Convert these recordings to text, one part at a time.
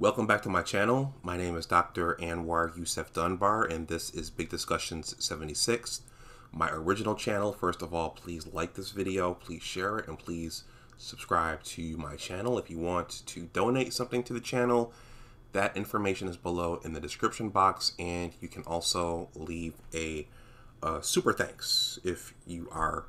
Welcome back to my channel. My name is Dr. Anwar Youssef Dunbar, and this is Big Discussions 76, my original channel. First of all, please like this video, please share it, and please subscribe to my channel. If you want to donate something to the channel, that information is below in the description box, and you can also leave a, a super thanks if you are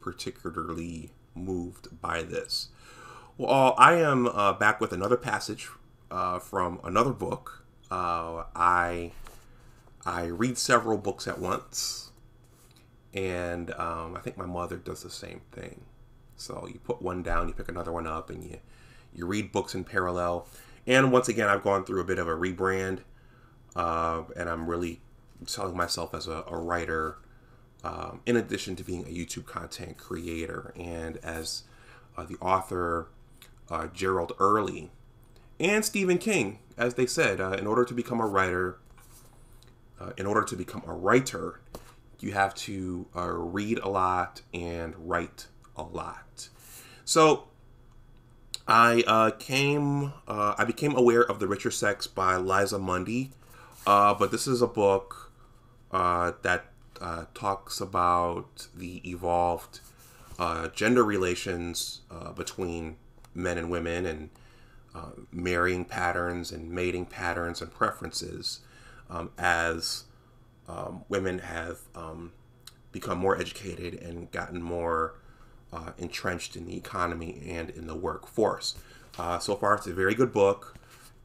particularly moved by this. Well, I am uh, back with another passage uh, from another book. Uh, I I read several books at once, and um, I think my mother does the same thing. So you put one down, you pick another one up, and you you read books in parallel. And once again, I've gone through a bit of a rebrand, uh, and I'm really selling myself as a, a writer, um, in addition to being a YouTube content creator, and as uh, the author uh, Gerald Early and Stephen King, as they said, uh, in order to become a writer, uh, in order to become a writer, you have to uh, read a lot and write a lot. So I uh, came, uh, I became aware of The Richer Sex by Liza Mundy, uh, but this is a book that talks about the evolved gender relations between men and women and uh, marrying patterns and mating patterns and preferences um, as um, women have um, become more educated and gotten more uh, entrenched in the economy and in the workforce. Uh, so far, it's a very good book,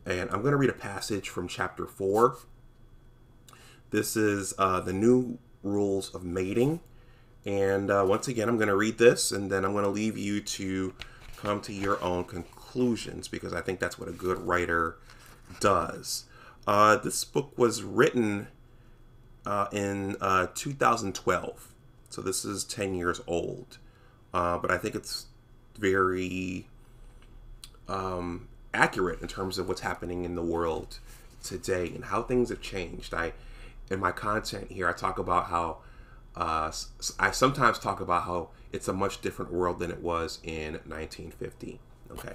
and I'm going to read a passage from chapter four. This is uh, the new rules of mating. And uh, once again, I'm going to read this, and then I'm going to leave you to come to your own conclusions because I think that's what a good writer does. Uh, this book was written uh, in uh, 2012, so this is 10 years old, uh, but I think it's very um, accurate in terms of what's happening in the world today and how things have changed. I, in my content here, I talk about how uh, I sometimes talk about how it's a much different world than it was in 1950. Okay.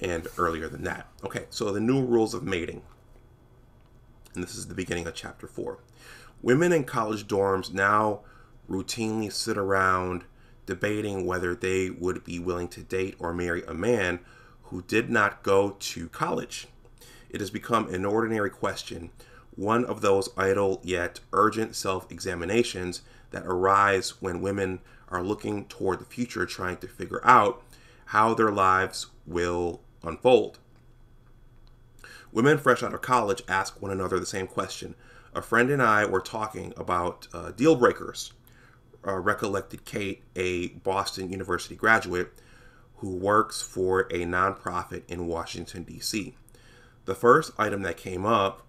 And earlier than that. Okay, so the new rules of mating. And this is the beginning of chapter four. Women in college dorms now routinely sit around debating whether they would be willing to date or marry a man who did not go to college. It has become an ordinary question, one of those idle yet urgent self examinations that arise when women are looking toward the future, trying to figure out how their lives will unfold. Women fresh out of college ask one another the same question. A friend and I were talking about uh, deal breakers. Uh, recollected Kate, a Boston University graduate who works for a nonprofit in Washington, D.C. The first item that came up,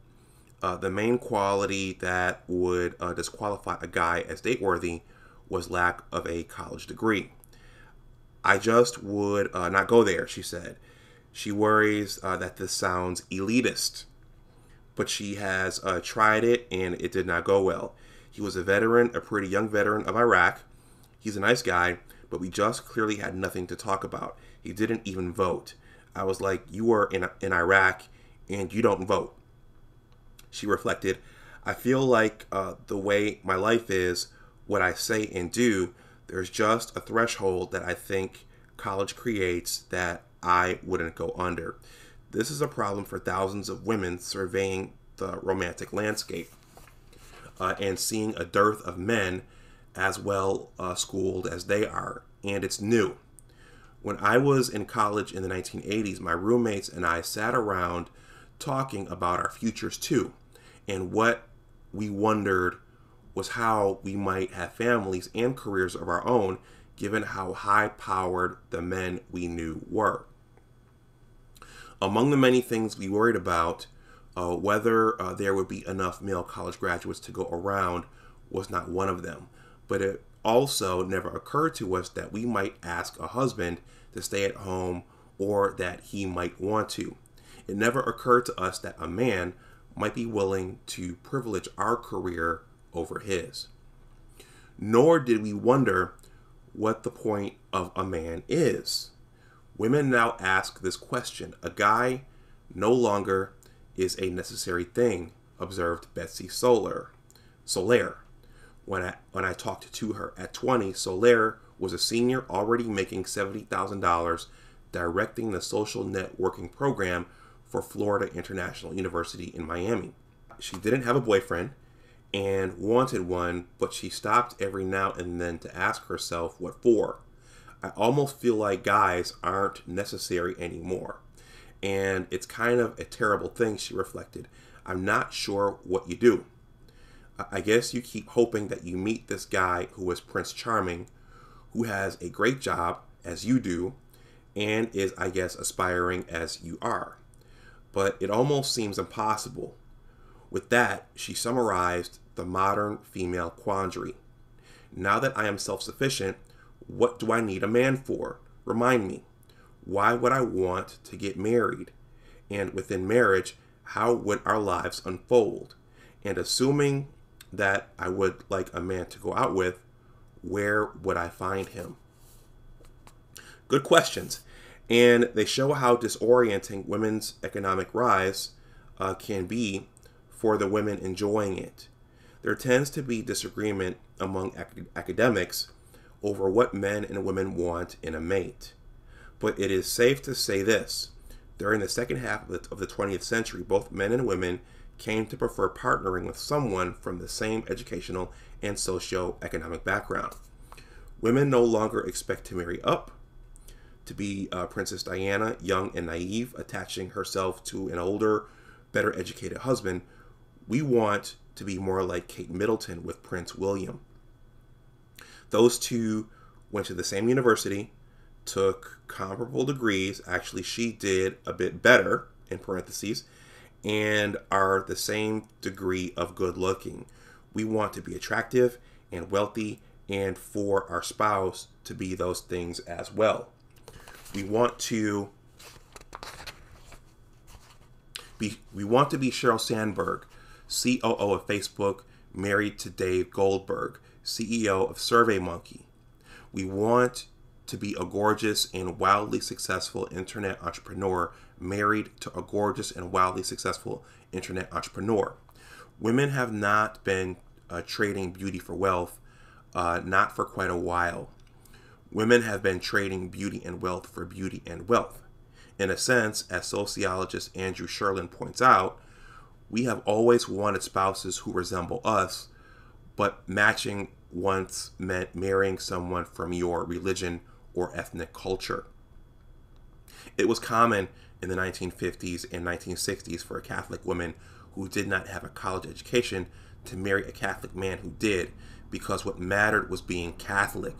uh, the main quality that would uh, disqualify a guy as date worthy was lack of a college degree. I just would uh, not go there, she said. She worries uh, that this sounds elitist, but she has uh, tried it and it did not go well. He was a veteran, a pretty young veteran of Iraq. He's a nice guy, but we just clearly had nothing to talk about. He didn't even vote. I was like, You were in, in Iraq and you don't vote. She reflected, I feel like uh, the way my life is, what I say and do, there's just a threshold that I think college creates that I wouldn't go under. This is a problem for thousands of women surveying the romantic landscape uh, and seeing a dearth of men as well uh, schooled as they are, and it's new. When I was in college in the 1980s, my roommates and I sat around talking about our futures too, and what we wondered was how we might have families and careers of our own, given how high powered the men we knew were. Among the many things we worried about, uh, whether uh, there would be enough male college graduates to go around was not one of them. But it also never occurred to us that we might ask a husband to stay at home or that he might want to. It never occurred to us that a man might be willing to privilege our career over his. Nor did we wonder what the point of a man is. Women now ask this question. A guy no longer is a necessary thing, observed Betsy Soler. Soler. When I when I talked to her at 20, Soler was a senior already making $70,000 directing the social networking program for Florida International University in Miami. She didn't have a boyfriend and wanted one, but she stopped every now and then to ask herself what for. I almost feel like guys aren't necessary anymore. And it's kind of a terrible thing, she reflected. I'm not sure what you do. I guess you keep hoping that you meet this guy who is Prince Charming, who has a great job, as you do, and is, I guess, aspiring as you are. But it almost seems impossible. With that, she summarized the modern female quandary. Now that I am self sufficient, what do I need a man for? Remind me. Why would I want to get married? And within marriage, how would our lives unfold? And assuming that I would like a man to go out with, where would I find him? Good questions. And they show how disorienting women's economic rise uh, can be for the women enjoying it. There tends to be disagreement among ac- academics over what men and women want in a mate. But it is safe to say this during the second half of the, of the 20th century, both men and women came to prefer partnering with someone from the same educational and socio-economic background. Women no longer expect to marry up, to be uh, Princess Diana, young and naive, attaching herself to an older, better educated husband. We want to be more like Kate Middleton with Prince William. Those two went to the same university, took comparable degrees. Actually, she did a bit better, in parentheses, and are the same degree of good looking. We want to be attractive and wealthy, and for our spouse to be those things as well. We want to be we want to be Sheryl Sandberg, COO of Facebook, married to Dave Goldberg, CEO of SurveyMonkey. We want to be a gorgeous and wildly successful internet entrepreneur married to a gorgeous and wildly successful internet entrepreneur. Women have not been uh, trading beauty for wealth, uh, not for quite a while. Women have been trading beauty and wealth for beauty and wealth. In a sense, as sociologist Andrew Cherlin points out, we have always wanted spouses who resemble us, but matching once meant marrying someone from your religion or ethnic culture. It was common in the 1950s and 1960s for a Catholic woman who did not have a college education to marry a Catholic man who did, because what mattered was being Catholic.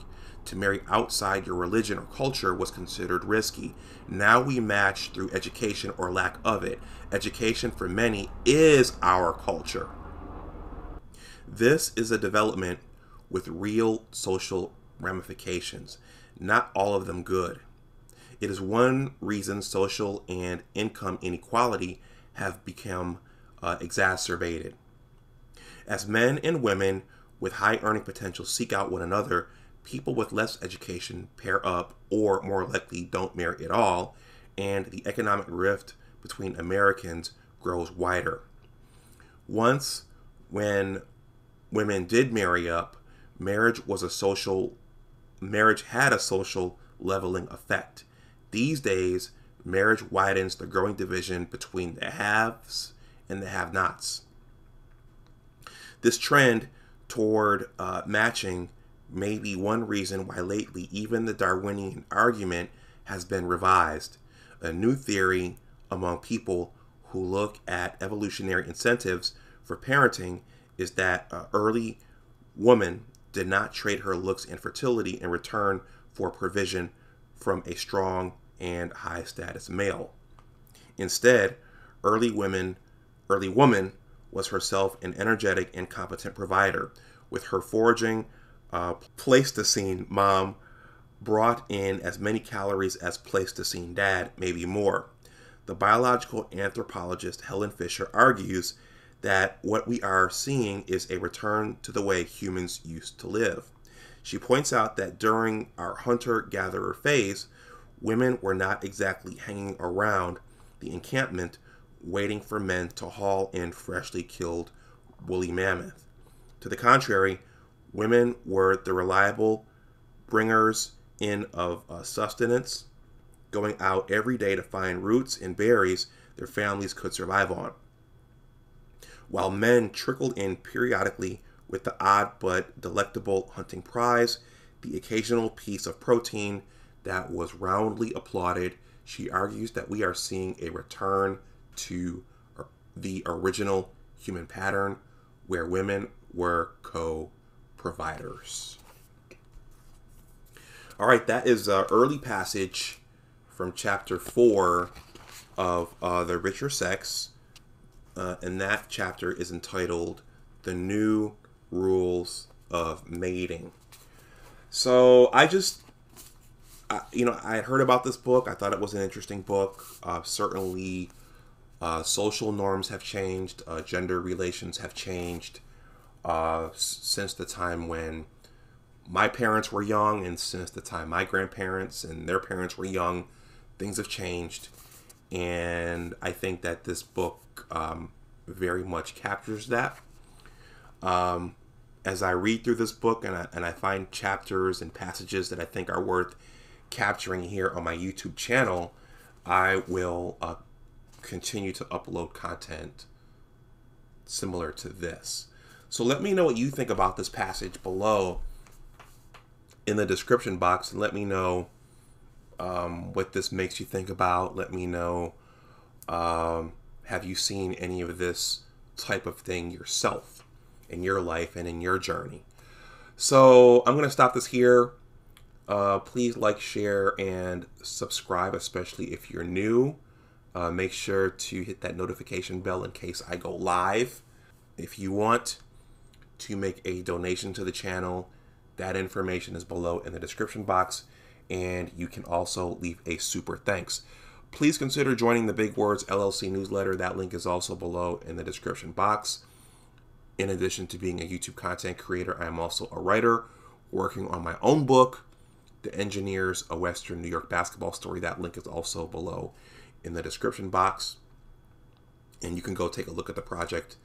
To marry outside your religion or culture was considered risky. Now we match through education or lack of it. Education for many is our culture. This is a development with real social ramifications, not all of them good. It is one reason social and income inequality have become uh, exacerbated. As men and women with high earning potential seek out one another, people with less education pair up or more likely don't marry at all, and the economic rift between Americans grows wider. Once, when women did marry up, marriage was a social marriage had a social leveling effect. These days, marriage widens the growing division between the haves and the have nots. This trend toward uh, matching may be one reason why lately even the Darwinian argument has been revised. A new theory among people who look at evolutionary incentives for parenting is that early woman did not trade her looks and fertility in return for provision from a strong and high status male. Instead, early women, early woman was herself an energetic and competent provider. With her foraging, uh, Pleistocene mom brought in as many calories as Pleistocene dad, maybe more. The biological anthropologist Helen Fisher argues that what we are seeing is a return to the way humans used to live. She points out that during our hunter gatherer phase, women were not exactly hanging around the encampment waiting for men to haul in freshly killed woolly mammoth. To the contrary, women were the reliable bringers in of uh, sustenance, going out every day to find roots and berries their families could survive on. While men trickled in periodically with the odd but delectable hunting prize, the occasional piece of protein that was roundly applauded, she argues that we are seeing a return to the original human pattern where women were co providers. All right, that is an early passage from chapter 4 of uh, The Richer Sex. Uh, and that chapter is entitled The New Rules of Mating. So I just, I, you know, I had heard about this book. I thought it was an interesting book. Uh, certainly, uh, social norms have changed, uh, gender relations have changed uh, since the time when my parents were young, and since the time my grandparents and their parents were young. Things have changed, and I think that this book um, very much captures that. Um, as I read through this book and I, and I find chapters and passages that I think are worth capturing here on my YouTube channel, I will uh, continue to upload content similar to this. So let me know what you think about this passage below in the description box and let me know um, what this makes you think about. Let me know um, have you seen any of this type of thing yourself in your life and in your journey? So I'm going to stop this here. Uh, please like, share, and subscribe, especially if you're new. Uh, make sure to hit that notification bell in case I go live. If you want to make a donation to the channel, that information is below in the description box, and you can also leave a super thanks. Please consider joining the Big Words LLC newsletter. That link is also below in the description box. In addition to being a YouTube content creator, I am also a writer working on my own book, The Engineers, a Western New York basketball story. That link is also below in the description box. And you can go take a look at the project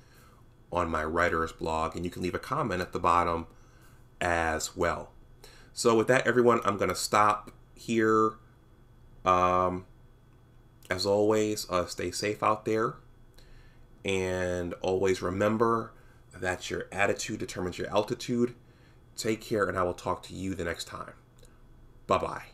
on my writer's blog, and you can leave a comment at the bottom as well. So, with that, everyone, I'm going to stop here. Um, as always, uh, stay safe out there. And always remember that your attitude determines your altitude. Take care, and I will talk to you the next time. Bye bye.